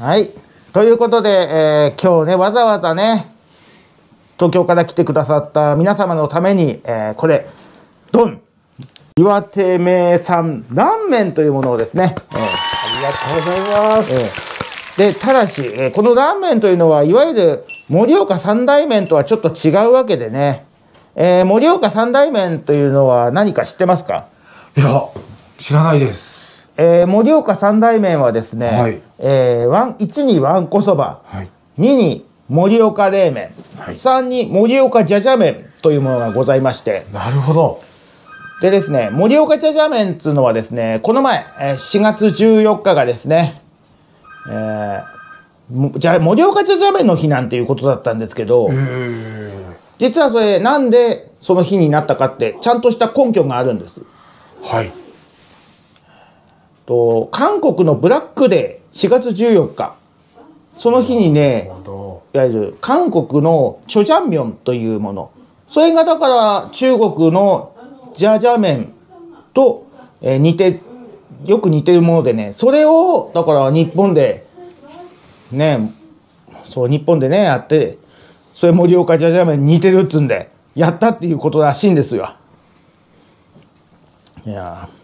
はい。ということで、えー今日ね、わざわざね、東京から来てくださった皆様のために、えーこれ、ドン岩手名産ラーメンというものをですね、えーありがとうございます。で、ただし、えーこのラーメンというのは、いわゆる盛岡三大麺とはちょっと違うわけでね、えー盛岡三大麺というのは何か知ってますか？いや、知らないです。えー盛岡三大麺はですね、はいえーわん1にわんこそば、はい。2に盛岡冷麺、はい3に盛岡じゃじゃ麺というものがございまして、なるほど。でですね、盛岡じゃじゃ麺っていうのはですね、この前、えー4月14日がですね、えーもじゃあ盛岡じゃじゃ麺の日なんていうことだったんですけど、え実はそれなんでその日になったかってちゃんとした根拠があるんです。はい。と韓国のブラックデー4月14日。その日にねいわゆる韓国のチョジャンミョンというもの。それがだから中国のジャジャ麺と、えー似てよく似てるものでねそれをだから日本でねそう日本でねやってそれ盛岡ジャジャ麺に似てるっつうんでやったっていうことらしいんですよ。いやー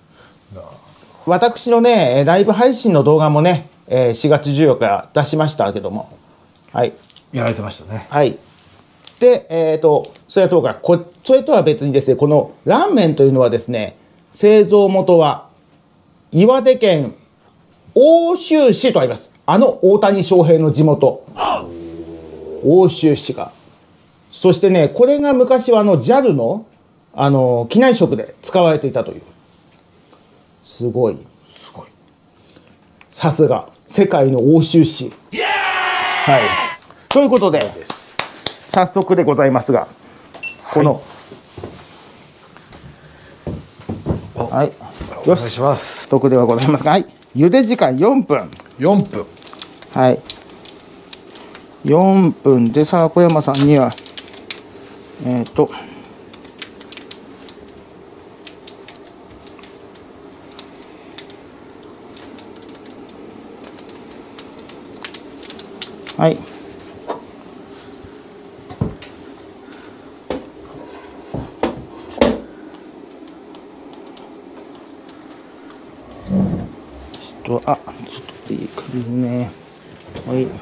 私のねライブ配信の動画もね、えー4月14日出しましたけどもはいど。やられてましたね。はい。で、えっ、と、それとか、こそれとは別にですね、このラーメンというのはですね、製造元は岩手県奥州市とあります。あの大谷翔平の地元。奥州市が。そしてね、これが昔はあの JAL の、あの、機内食で使われていたという。すごい。すごい。さすが、世界の欧州市。はい。ということで、早速でございますが、この、はい。お願いしよし、ます。早速ではございますが、はい。茹で時間4分。4分。はい。4分で、さあ、小山さんには、えっ、と、はい。ちょっと、あ、ちょっといい軽いね。はい。もっ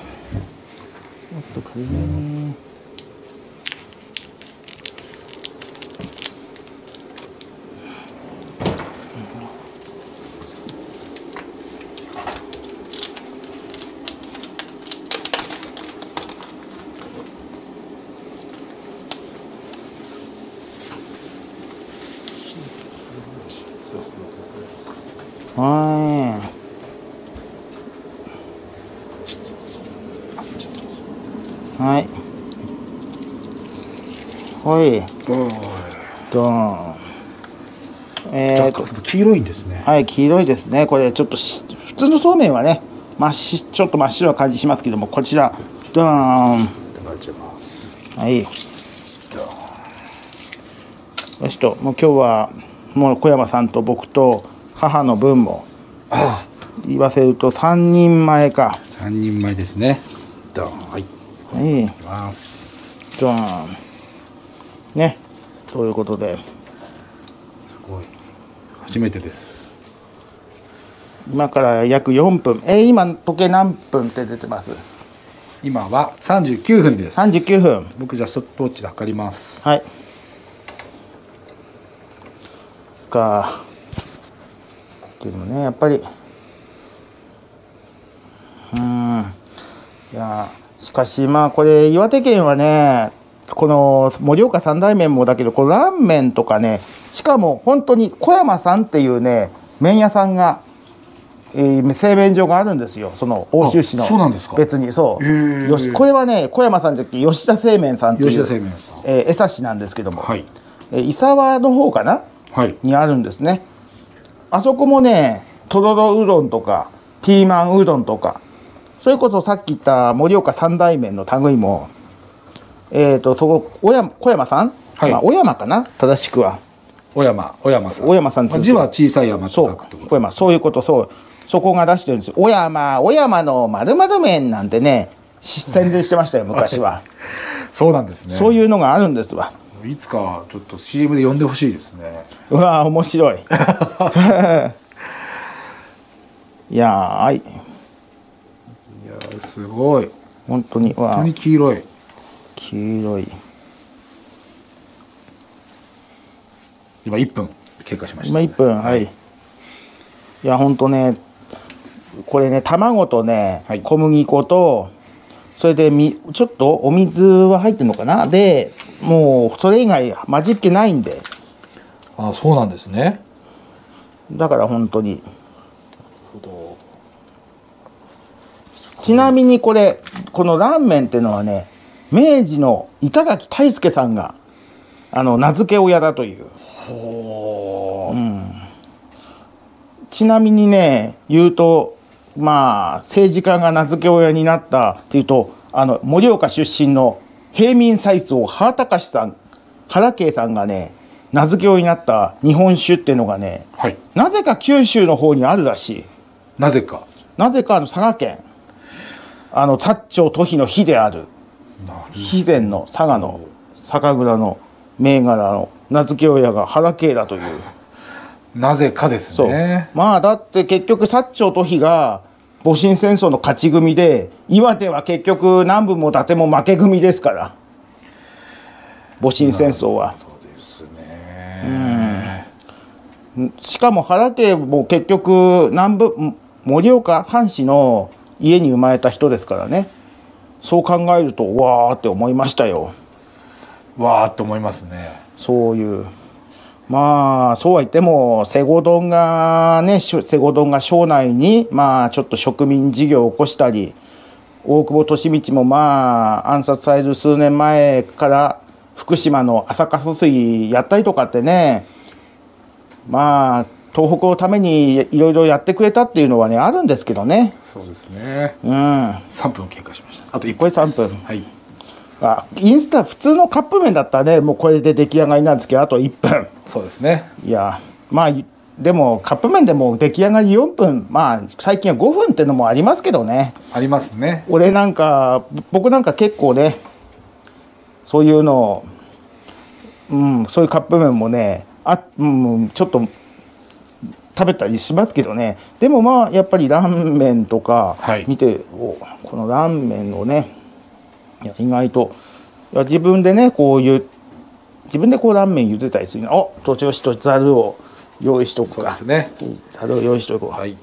と軽いね。はい。はい。はい。ドーン。えーと、黄色いんですね。はい、黄色いですね。これちょっとし普通のそうめんはね、真っしちょっと真っ白な感じしますけども、こちら、ドーン。いただいちゃいます。はい。よしと、もう今日は、もう小山さんと僕と母の分もあ言わせると3人前か。あ、3人前ですね。ドン。はい。いはい。きます。ドーン。ね。ということで、すごい。初めてです。今から約4分。えー今時計何分って出てます？今は39分です。?39 分。僕じゃあストップウォッチで測ります。はい。ですか。でもね、やっぱり。うーん。いや、しかし、まあ、これ、岩手県はね。この盛岡三大麺もだけど、このラーメンとかね。しかも、本当に小山さんっていうね、麺屋さんが。えー製麺所があるんですよ。その奥州市の。あそうなんですか？別に、そう。よし、これはね、小山さんじゃ吉田製麺さんっていう。吉田製麺さん。えー、江差市なんですけども、はい。えー伊沢の方かな？はい。にあるんですねあそこもねとろろうどんとかピーマンうどんとかそれこそさっき言った盛岡三大麺の類もえっ、とそこ小山小山さん、はいまあ、小山かな？正しくは小山、小山さん。小山さん字は小さい山そう小山そういうことそうそこが出してるんですよ。小山、小山の〇〇麺なんてね、宣伝してましたよ、昔は。そうなんですね。そういうのがあるんですわ。いつかちょっと CM で呼んでほしいですね。うわ面白い。いやーはい。すごい。本当に、うわ本当に黄色い。黄色い。今1分経過しました。今1分、はい。いや、ほんとね、これね、卵とね、はい小麦粉と、それでみ、ちょっとお水は入ってるのかな？で、もう、それ以外混じっけないんで、あそうなんですね。だから本当に。ちなみにこれ、このラーメンっていうのはね、明治の板垣大輔さんが、あの、名付け親だという。ほちなみにね言うとまあ政治家が名付け親になったっていうとあの盛岡出身の平民祭僧原隆さん原慶さんがね名付け親になった日本酒っていうのがねはい。なぜか九州の方にあるらしいなぜか。なぜかあの佐賀県あの薩長都比の比である肥前の佐賀の酒蔵の銘柄の名付け親が原慶だという。なぜかですね。まあだって結局薩長都比が戊辰戦争の勝ち組で岩手は結局南部も伊達も負け組ですから戊辰戦争は。そうですね。しかも原家も結局南部ん盛岡藩士の家に生まれた人ですからね。そう考えるとわーって思いましたよ。わーっと思いますね。そういう。まあそうは言っても瀬古丼がね瀬古丼が省内にまあちょっと植民事業を起こしたり大久保利通もまあ暗殺される数年前から福島の朝霞水やったりとかってねまあ東北のためにいろいろやってくれたっていうのはねあるんですけどねそうですね。うんあ3分経過しました。あと1これ分です。3分はい。インスタ普通のカップ麺だったらねもうこれで出来上がりなんですけどあと1分そうですね。いやまあいでもカップ麺でも出来上がり4分まあ最近は5分ってのもありますけどねありますね。俺なんか僕なんか結構ねそういうのをうんそういうカップ麺もねあ、うん、ちょっと食べたりしますけどね。でもまあやっぱりラーメンとかはい。見て、おこのラーメンをね意外といや自分でねこういう自分でこうラーメン茹でたりするの。お途中しとざるを用意しとくそうかですね。ざるを用意しとこう、はい。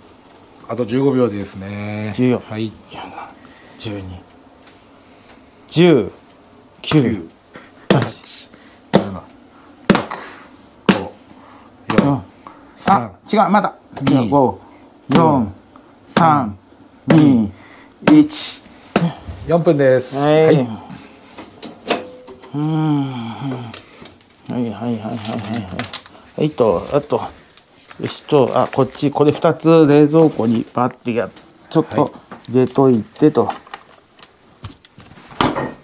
あと15秒ですね。14はい。12 10 9 8、7、6、5、4、あ3、違うまだ。二5 4 3 2 1 4分です。はい、はい。うーん。はいはいはいはいはいはい。はいとあとよしとあこっちこれ2つ冷蔵庫にバッてやちょっと入れといてと、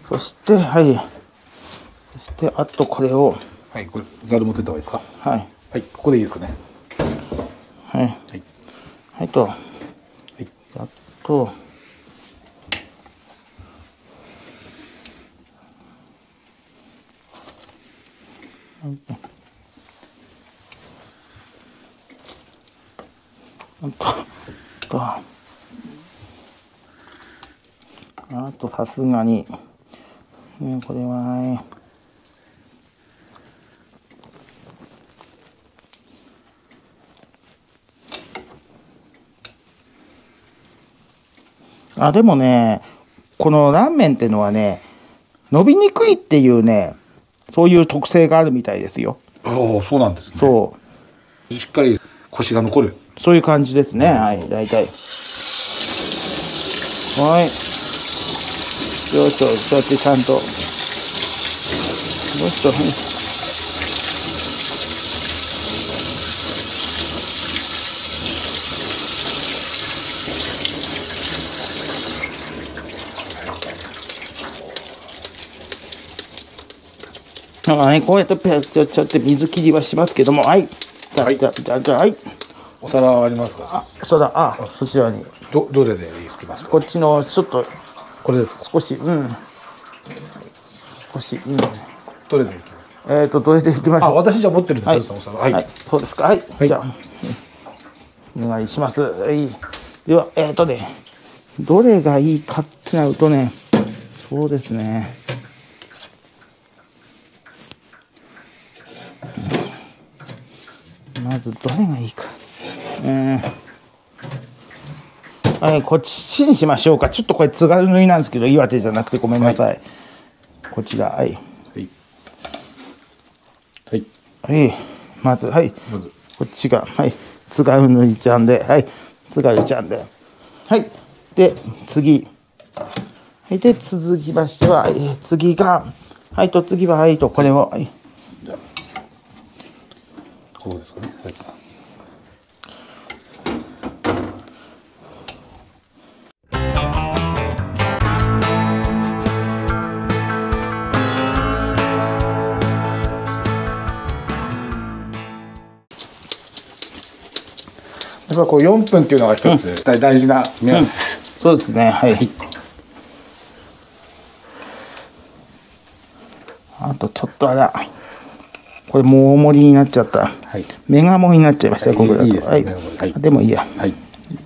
そしてはい。そしてあとこれを。はい、これ、ざる持ってった方がいいですか？はい。はい、ここでいいですかね？はい。はい。はいと。はい。あと。あと。と。あとさすがに、ね、これはねあでもねこのラーメンってのはね伸びにくいっていうねそういう特性があるみたいですよおお、そうなんですね。そうしっかり腰が残る。そういう感じですね。はい、大体。はい。よしと、そうやってちゃんと。よしと、はいはい、こうやってペちょちょっと水切りはしますけども、はい。じゃあ、はいじゃあ、じゃあ、じゃあはい。お皿ありますか？あそうだ。あそちらに。どどれでいきますか？こっちのちょっとこれですか？少しうん。少しうん。どれでいきます？えっ、とどれでいきましょう？あ私じゃあ持ってるんです、はい。お皿。はい、はい、そうですか？はい。い。じゃあ、お願いします。はい。では、えっ、とね、どれがいいかってなるとね、そうですね。まず、どれがいいか。うん。はい、こっちにしましょうか。ちょっとこれ津軽縫いなんですけど、岩手じゃなくてごめんなさい。こちら、はい。はいはいはい。まず、はい。まずこっちが、はい。津軽縫いちゃんで、はい。津軽ちゃんで。はい。で、次。はい。で、続きましては、えー次が、はいと、次は、はいと、これを、はい。こうですかねはい。やっぱこう4分っていうのが一つ大大事な目安、そうですね、はい。あと、ちょっとあら。これ、もう大盛りになっちゃった。はい。メガ盛りになっちゃいました、はいここだと。いいですねはい。でもいいや。はい。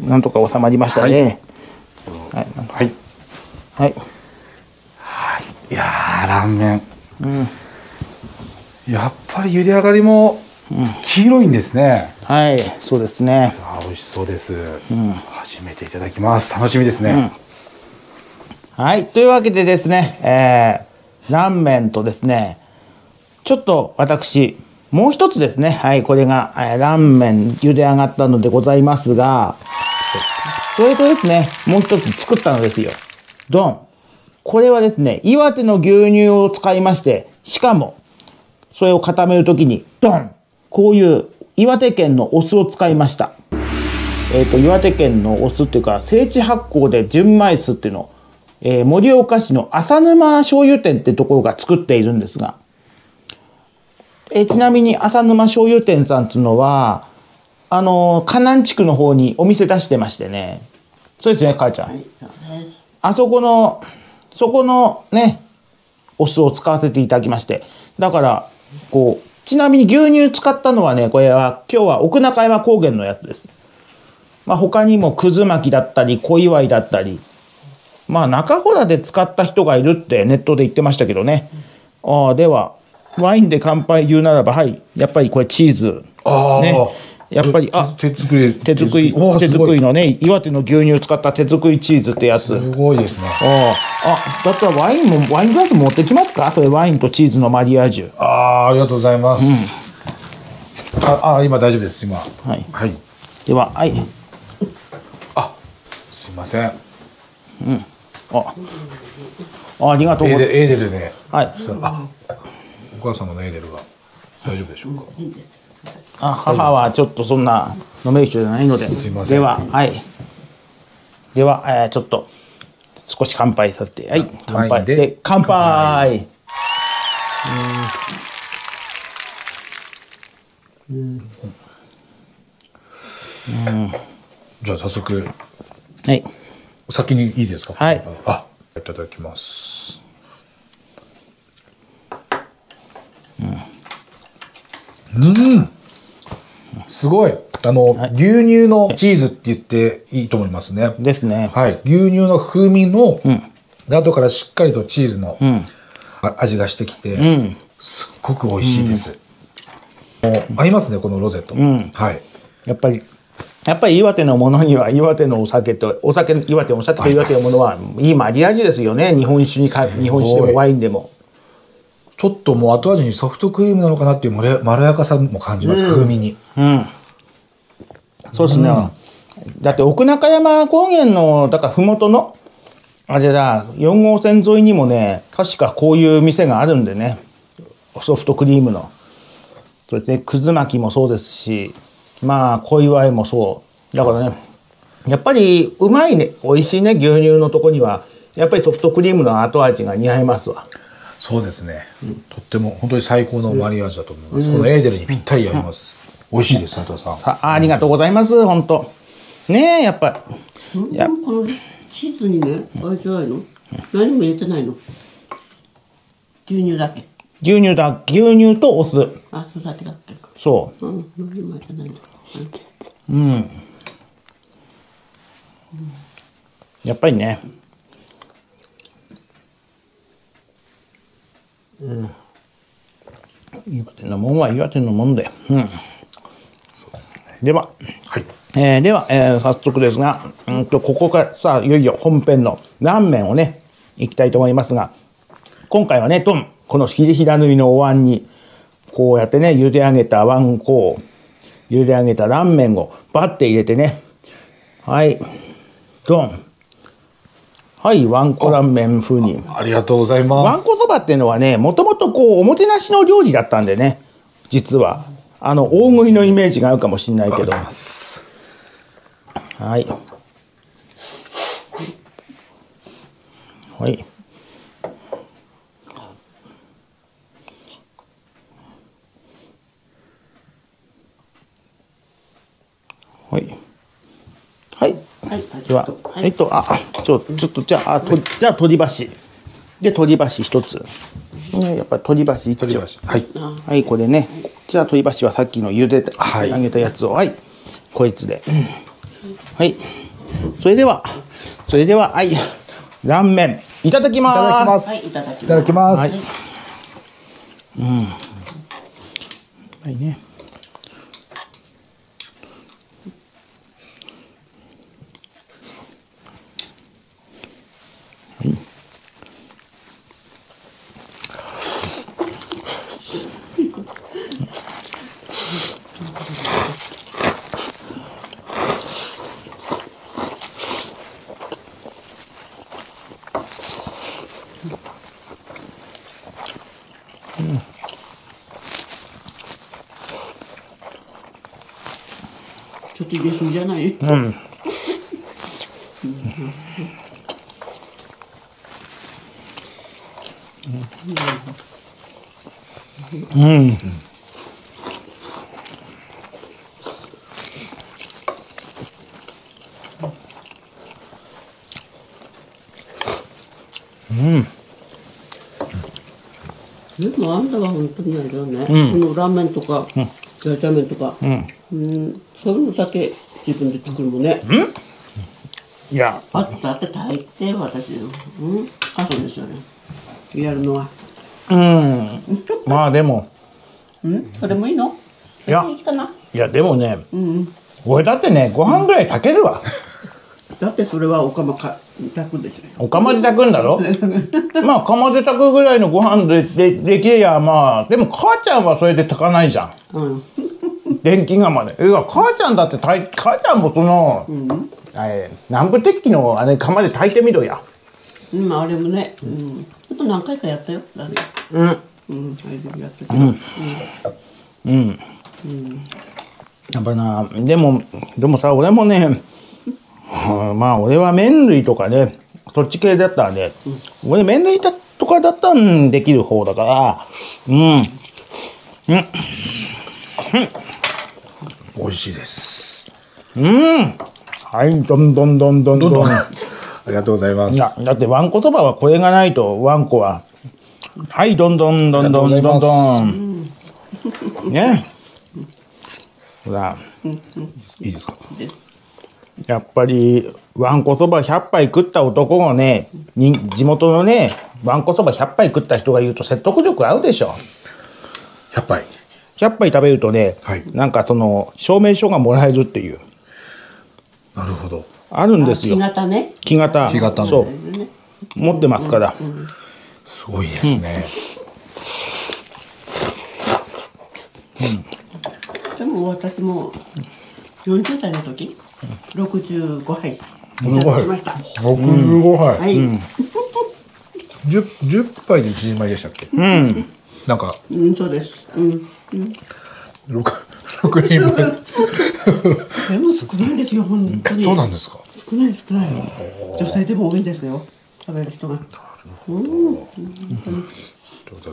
なんとか収まりましたね。はい。はい。はい。い。やーラーメン、やっぱり茹で上がりも黄色いんですね、はい、そうですね。あー美味しそうです、初めていただきます。楽しみですね、はい。というわけでですね、えー、ラーメンとですね、ちょっと私、もう一つですね、はい、これが、えーラーメン茹で上がったのでございますが、それとですね、もう一つ作ったのですよ。ドン。これはですね、岩手の牛乳を使いまして、しかも、それを固めるときに、ドンこういう岩手県のお酢を使いました。えっ、と、岩手県のお酢っていうか、聖地発酵で純米酢っていうのを、えー盛岡市の浅沼醤油店ってところが作っているんですが、えーちなみに浅沼醤油店さんっていうのは、あのー、河南地区の方にお店出してましてね、そうですね、母ちゃん。あそこの、そこのね、お酢を使わせていただきまして。だから、こう、ちなみに牛乳使ったのはね、これは、今日は奥中山高原のやつです。まあ、他にもくず巻きだったり、小祝いだったり、まあ、中ほらで使った人がいるってネットで言ってましたけどね。ああ、では、ワインで乾杯言うならば、はい、やっぱりこれチーズ。あー。ね。やっぱり、あ、手作り。手作り、手作りのね、岩手の牛乳を使った手作りチーズってやつ。すごいですね。ああ、あ、だったらワインも、ワイングラス持ってきますか？それワインとチーズのマリアージュ。あーありがとうございます、ああ今大丈夫です今。はい。はい。では、はい。すいません。あ、あありがとうございエーデルエーデルで。ます。はい。あお母様のエーデルが大丈夫でしょうか？あ、母はちょっとそんな飲める人じゃないので。すいませんでは、はい。では、えーちょっと、少し乾杯させて。はい。乾杯。で、乾杯。じゃあ早速はい。先にいいですか？はいあいただきますうん。すごい。あの、牛乳のチーズって言っていいと思いますね。ですね。はい。牛乳の風味の、で後からしっかりとチーズの、あ味がしてきて、ん。すっごく美味しいです、もう合いますねこのロゼット、はい。やっぱり、やっぱり岩手のものには岩手のお酒と、お酒、岩手のお酒と岩手のものはいいマリアージュですよね。日本酒にか、日本酒でもワインでも。ちょっともう後味にソフトクリームなのかなっていうまろまろやかさも感じます、風味にうん。そうですね。だって奥中山高原の、だから麓の、あれだ、4号線沿いにもね、確かこういう店があるんでね。ソフトクリームの。そして、くず巻きもそうですし、まあ、小祝いもそう。だからね、やっぱりうまいね、美味しいね、牛乳のとこには、やっぱりソフトクリームの後味が似合いますわ。そうですね、とっても本当に最高のマリアージュだと思います、このエーデルにぴったり合います、美味しいです、佐藤さん。さあありがとうございます本当。ねえやっぱ。やこのチーズにねあれじゃないの？何も入れてないの？牛乳だけ。牛乳だ牛乳とお酢。あそれだけだっけ。そう。ん何も入れてないんだ。ううん。やっぱりねうん。岩手のもんは岩手のもんでうん。では。はい。えーでは、えー早速ですが、うんと、ここからさあ、いよいよ本編のラーメンをね、いきたいと思いますが、今回はね、トン、このひりひら縫いのお椀に、こうやってね、茹で上げたワンコを、茹で上げたラーメンをバッて入れてね、はい、ドン。はい、ワンコラーメン風に。ありがとうございワます。ンコそばっていうのはね、もともとこう、おもてなしの料理だったんでね、実は。あの、大食いのイメージがあるかもしれないけど。はい。はい。はい。はい。はいでは、えっと、あ、ちょ、ちょっと、じゃあ、あとじゃあ、鶏箸。で、鶏箸一つ。ね、やっぱり鶏箸一丁。はいはい、これね。じゃあ、鶏箸はさっきの茹でた、はい揚げたやつを、はい。こいつで。はい。それでは、それでは、はい。ラーメン、いただきいます。ただきます。はいいただきますはいす。はいね。ちょっと入れすぎじゃないうん。うん。でもあんたは本当にあれだよね、うん。このラーメンとか、ジャージャー麺とか、うん、そういうのだけ自分で作るもんね、いや、あだって大抵私うん。あそうですよねやるのは。うん。まあでも、うん？それもいいの？いや。いやでもね、うん俺だってね、ご飯ぐらい炊けるわ。だってそれはおかまか炊くでしょ。お釜で炊くんだろ？まあ釜で炊くぐらいのご飯ででできりゃまあでも母ちゃんはそれで炊かないじゃん。うん。電気釜で。いや母ちゃんだって炊い母ちゃんもその、えー南部鉄器のあれ釜で炊いてみろや。うんあれもねうんちょっと何回かやったよだねうん。うんあれでやった。けど、うん。うん。やっぱなでもでもさ俺もねうん まあ俺は麺類とかねそっち系だったらね、俺麺類だとかだったらできる方だからうん。美味しいです。うん。はいどんどんどんどんどん。どんどん。ありがとうございます。だってわんこそばはこれがないとわんこははいどんどんどんどんどんどんねほらいいですか？やっぱりわんこそば100杯食った男がねに地元のねわんこそば100杯食った人が言うと説得力合うでしょ100杯。100杯食べるとね、はいなんかその証明書がもらえるっていうなるほど。あるんですよ。木型ね。木型。木型の。そう。ね持ってますから、すごいですね。でも私も40代の時65杯いすごいただきました。65杯。はい、10, 10杯で1人前でしたっけ？うん。なんか、うん、そうです。うん。6、6人前。でも少ないんですよ本当にそうなんですか？少ない少ない女性でも多いんですよ食べる人がうん本当に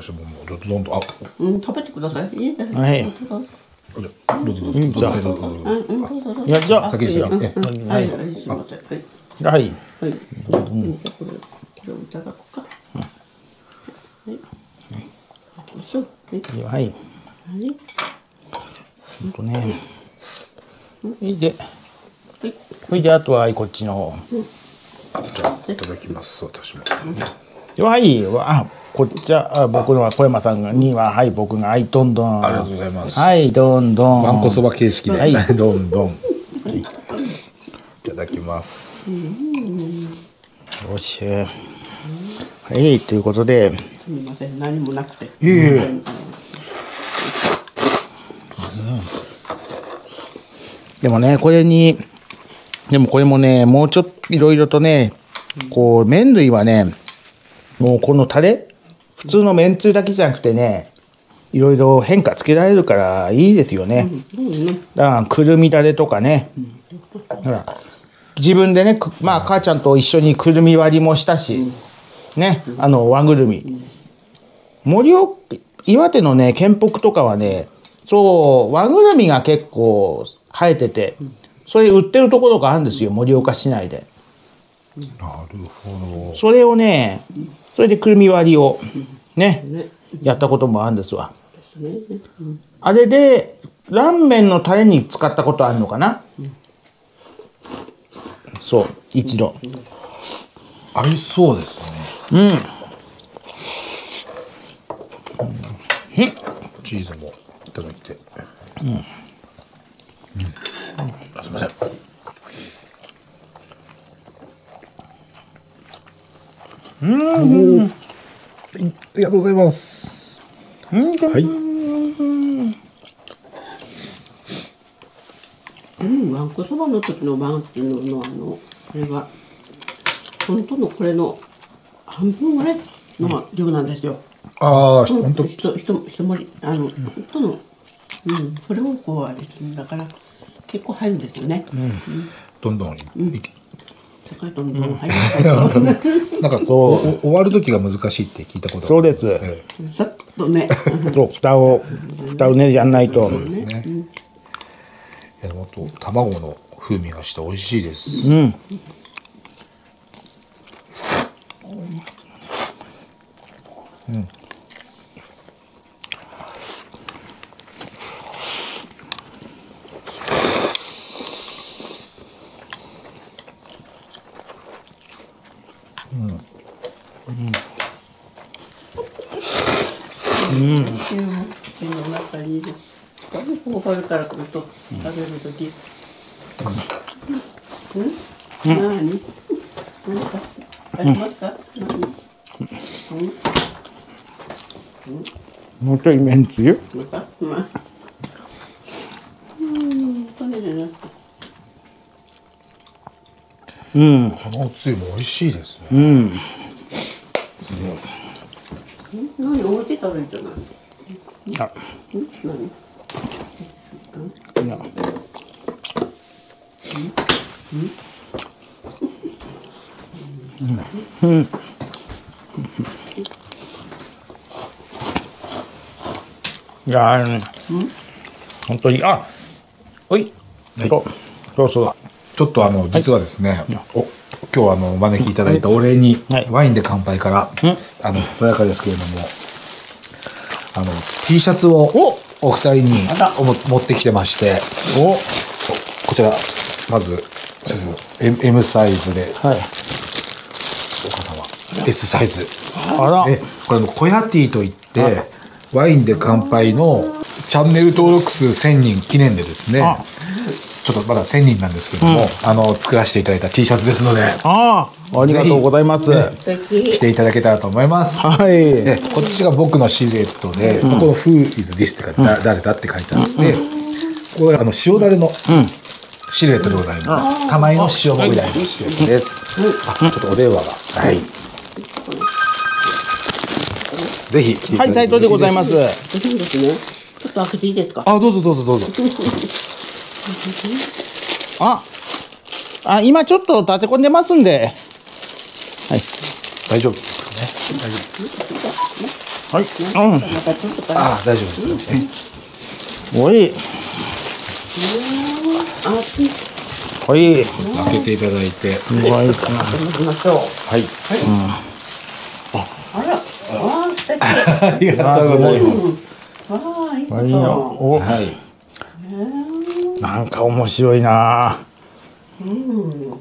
私ももうちょっとどんどん、あ、うん食べてくださいいいですはいどうぞどうぞどうぞ。うんじゃあどうぞ。いやじゃあ先にしろ。えうんはい、はい。はい。はいはい。じゃあこれ、これをいただこうか。はい。はい。行きましょう。はい。はいはい。ほんとねそれではい。それであとははいこっちの方じゃあいただきます。私も。はいあこっちはあ僕のは小山さんが2ははい僕がはいどんどんありがとうございますはいどんどんわんこそば形式で、はいどんどん。いただきます。よしはいということですみません。何もなくて。いえいえでもねこれにでもこれもねもうちょっといろいろとねこう麺類はねもうこのタレ普通の麺つゆだけじゃなくてねいろいろ変化つけられるからいいですよね、だからくるみだれとかね、ほら自分でねまあ母ちゃんと一緒にくるみ割りもしたし、ねあの和ぐるみ、盛岡岩手のね県北とかはねそう和ぐるみが結構生えててそれ売ってるところがあるんですよ盛岡市内でなるほそれをねそれでくるみ割りをねね。やったこともあるんですわ。あれでラーメンのタレに使ったことあるのかな？そう一度ど。合いそうですね。うんチーズもいただいて。うん。あすみません。うん。ありがとうございます。はい。うん、わんこそばの時のわんっていうののあのこれは本当のこれの半分ぐらいの量なんですよ。ああ、うん本当。ひとひとひと盛りあの本当のうんこれをこうあれするんだから結構入るんですよね。どんどんいい。だからどんどん入る。なんかこうお終わる時が難しいって聞いたことそうですえさっとね。そう蓋を蓋をねやんないとえそうですね。いやもっと卵の風味がして美味しいです。うんうん。の中にいる。こう食べから来ると食べる時。うん？何？何かありますか？何？もうちょいめん。つゆなんか？まあ。うん。種じゃなくて。うんこのおつゆも美味しいですね。うん何置いて食べるんじゃない？あうん？何？いやいやあのね本当にあおいそうそうそうちょっとあの実はですね、お。今日あのお招きいただいたお礼に、はい。ワインで乾杯から、あのさやかですけれどもあの T シャツをお。二人に持ってきてましてお。こちらまず M, M サイズではい。お母様 S サイズ。あら。でこれあのコヤティといってワインで乾杯のチャンネル登録数1000人記念でですねあちょっとまだ1000人なんですけども、あの作らせていただいた T シャツですのでああありがとうございます素敵。着ていただけたらと思います。はいでこっちが僕のシルエットで、この「Who is this?」って書いて、だ誰だって書いてあって、これあの塩だれのシルエットでございます。玉井の塩もぐらいのシルエットです。あちょっとお電話が。はい。ぜひ来ていただいてはい斉藤でございますそうですね。ちょっと開けていいですか？あ、どうぞどうぞどうぞ。ああ今ちょっと立て込んでますんではい大丈夫ですかね。はいうん。あ、大丈夫ですよ。おいあ、おい開けていただいて。おい行きましょう。はい。あら、ありがとうございます。あー、いいこはい。なんか面白いな。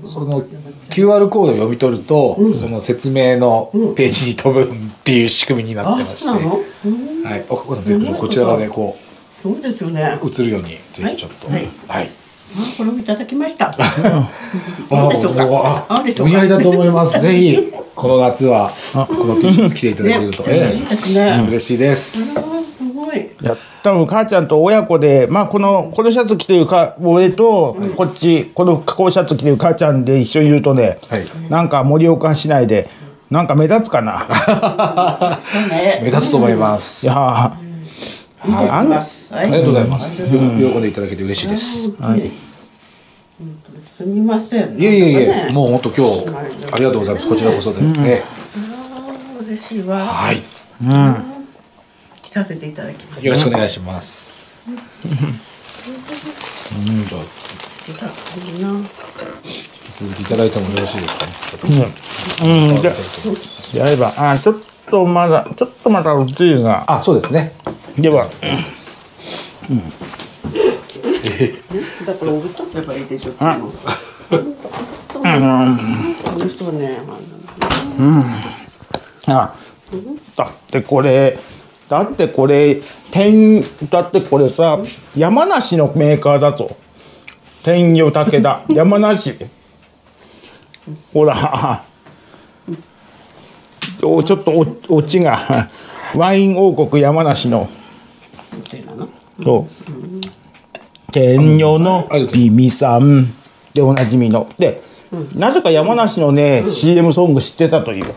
その QR コードを読み取ると、その説明のページに飛ぶっていう仕組みになってあ、まして、そうんはい、おこさんぜひこちら側でこそうですよね。う映るようにぜひちょっと。ははい。い、あ、これをいただきました。あ どうでしょうか？もああでしょうか？お似合いだと思います。ぜひこの夏はこの T シャツ着ていただけると、ね、いいえですえね。嬉しいです、い。いや多分母ちゃんと親子でまあこのこのシャツ着てるか俺とこっちこの加工シャツ着てる母ちゃんで一緒にいるとね、はい。なんか盛岡市内でなんか目立つかな？目立つと思います、いやー。はい。あんはありがとうございます、喜んでいただけて嬉しいです、はい。すみません。いえいえいえ、もう本当今日ありがとうございます。こちらこそで、ええ。あー嬉しいわ。はい着させていただきます。よろしくお願いします、じゃあ。続きいただいてもよろしいですかね。うん。じゃやれば。あちょっとまだちょっとまだ薄いが。あそうですね。では。だからおぶっとけばいいでしょ。あ美味しそうね。あだってこれだってこれ天だってこれさ山梨のメーカーだぞ。天与武田。山梨。ほら。おちょっとおオチがワイン王国山梨の。そう。天与のビミさん。でおなじみの。で、なぜか山梨のね CM ソング知ってたという、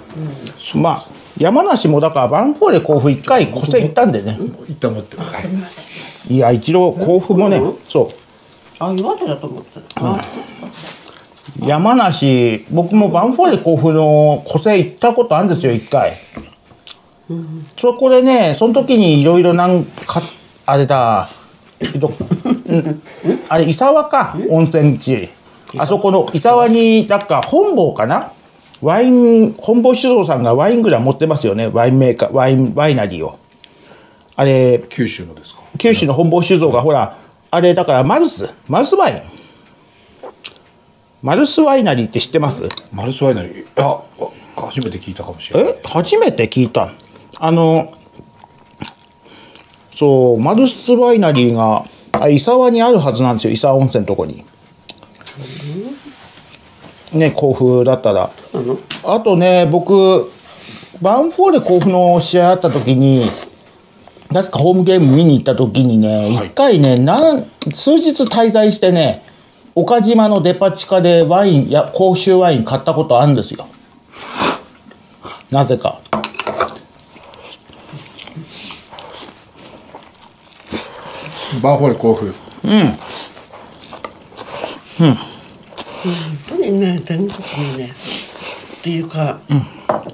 まあ山梨もだからバンフォーレ甲府一回個性行ったんでね。一旦持ってはいいや一度甲府もねそあ、岩手だと思ってた。あ、う山梨僕もバンフォーレ甲府の個性行ったことあるんですよ一回、そこでねその時にいろいろなんかあれだあれ伊沢か温泉地。あそこの伊沢になんか本坊かな？ワイン本坊酒造さんがワインぐらい持ってますよね。ワインメーカーワインワイナリーを。あれ九州のですか？九州の本坊酒造がほらあれだからマルス。マルスワイン。マルスワイナリーって知ってます？マルスワイナリー。ああ初めて聞いたかもしれない。え？初めて聞いた。あのそうマルスワイナリーがあ伊沢にあるはずなんですよ。伊沢温泉のとこにね甲府だったら。あとね僕バンフォーレ甲府の試合あった時に確かホームゲーム見に行った時にね一、回ねなん数日滞在してね岡島のデパ地下でワインや甲州ワイン買ったことあるんですよ。なぜか。バーフォーレ甲府。本当にね、全国にね。っていうか。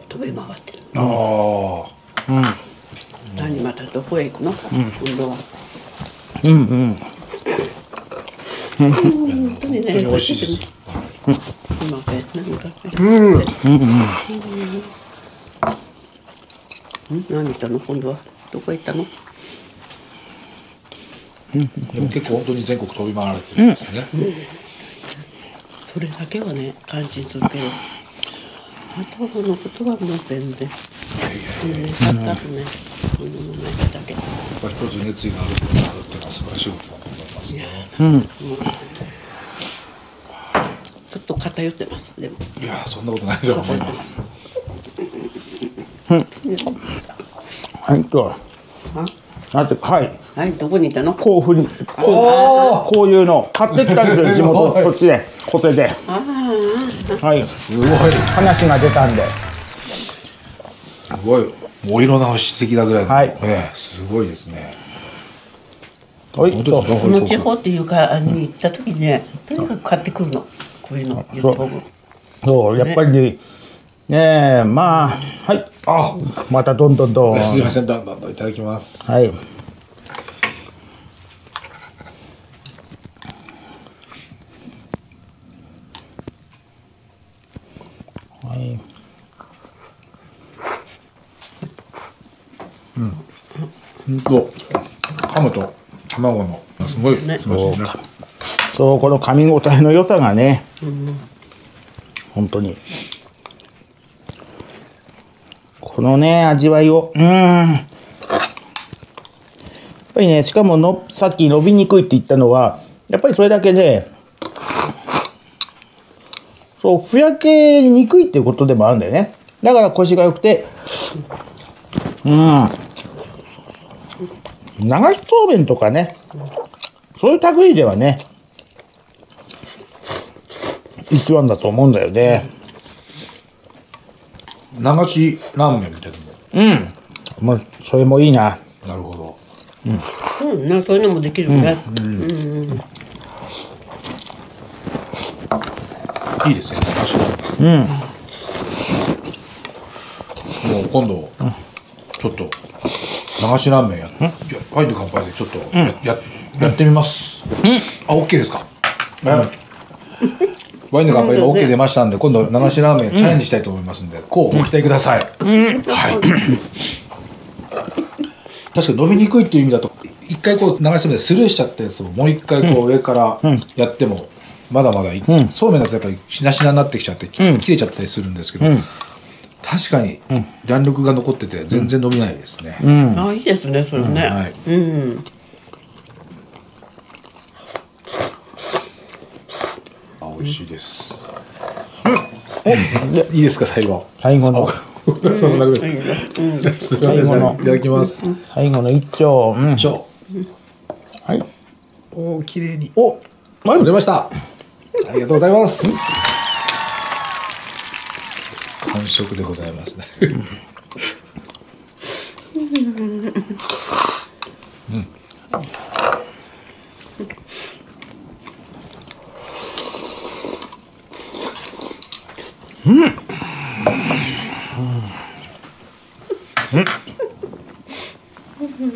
飛び回ってる。ああ何またどこへ行くの？今度は。うんうん本当にね。美味しいですすいません。何か。うん。何行ったの、今度は。どこ行ったの？でも結構本当に全国飛び回られてるんですね、それだけはね、感じ続ける。あとこのことはもう全然。のもないだけ。やっぱり一つ熱意があるっていうのは素晴らしいことだと思いますねちょっと偏ってます。でも。いやーそんなことないと思いますはいとなぜかはいはい、どこにいたの？甲府にこうこういうの買ってきたんですよ 地元こっちで小手で。はい。すごい。話が出たんで。すごい。お色直し的なぐらいの、はい。ええ。すごいですね。はい。本当ですか？この地方っていうか、あの行った時にね、とにかく買ってくるの。こういうの、ユそう。そう。やっぱりねえまあはい。あ。またどんどんどん。すいませんどんどんどんいただきます。はいはいほん。とハムと卵のすごいね。素晴らしいね。そうこの噛み応えの良さがね、本当に。このね味わいをうーん。やっぱりねしかものさっき伸びにくいって言ったのはやっぱりそれだけでそうふやけにくいっていうことでもあるんだよね。だからコシが良くてうん。流しそうめんとかね。そういう類ではね一番だと思うんだよね。流しラーメンみたいうん。もう、それもいいな。ななるほど。うん。なんかそういうのもできるね。うんいいですねうん。もう今度、ちょっと流しラーメンや、ワインで乾杯でちょっとや,、ややってみます、あ OK ですか、ワインで乾杯で OK 出ましたんで今度流しラーメンチャレンジしたいと思いますんで、こうご期待ください、はい。確かに飲みにくいっていう意味だと一回こう流しでスルーしちゃったやつをもう一回こう上からやってもまだまだいい、ん。そうめんだとやっぱりしなしなになってきちゃって、きうん。切れちゃったりするんですけど、うん。確かに弾力が残ってて全然伸びないですね、うん。あいいですねそれね。はい。うん。あ美味しいです、いいですか最後。最後の、そんなこといい。ねうん。すみません最後の。いただきます。最後の一丁。うん。ちょはい。おお綺麗に。お、取れましたありがとうございます。完食でございますね。うん。うん。うん。うん。う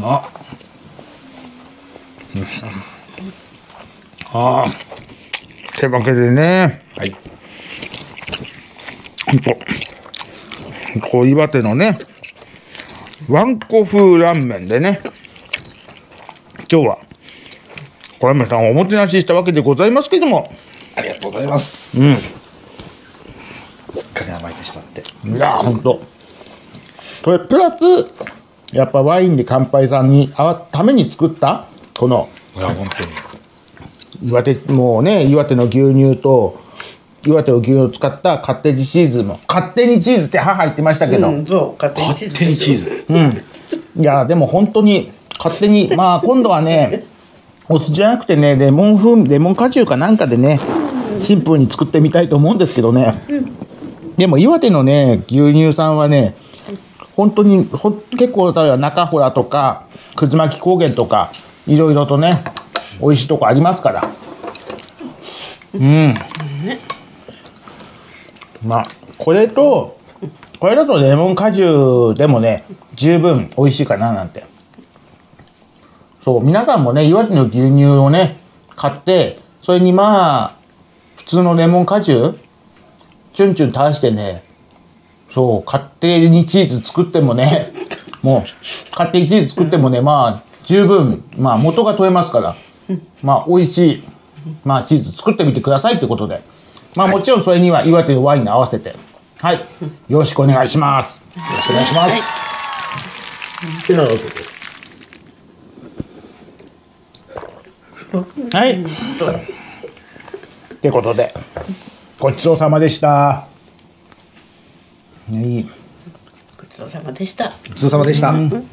ん。あ。うん。ああ。ってわけでね、はい。ほんと、こう岩手のね、わんこ風ラーメンでね、今日は、小山さんをおもてなししたわけでございますけども、ありがとうございます。うん。すっかり甘えてしまって。いやほんと。これ、プラス、やっぱワインで乾杯さんに合わために作った、この、いや本当に岩手、もうね、岩手の牛乳と、岩手の牛乳を使ったカッテージチーズも、勝手にチーズって母言ってましたけど、うんそう勝手に勝手にチーズうん。いや、でも本当に、勝手に、まあ今度はね、お酢じゃなくてね、レモン風味、レモン果汁かなんかでね、シンプルに作ってみたいと思うんですけどね。でも岩手のね、牛乳さんはね、本当に、ほ結構、例えば中洞とか、くず巻き高原とか、いろいろとね、美味しいとこありますから。うん。まあ、これと、これだとレモン果汁でもね、十分美味しいかななんて。そう、皆さんもね、岩手の牛乳をね、買って、それにまあ、普通のレモン果汁、チュンチュン垂らしてね、そう、勝手にチーズ作ってもね、もう、勝手にチーズ作ってもね、まあ、十分、まあ、元が取れますから、まあ、美味しい、まあ、チーズ作ってみてくださいってことで。まあ、もちろんそれには岩手のワインに合わせて、はい、よろしくお願いします。よろしくお願いします。ってなわけで。はい。ってことで、ごちそうさまでした。はい。ごちそうさまでしたごちそうさまでした、うん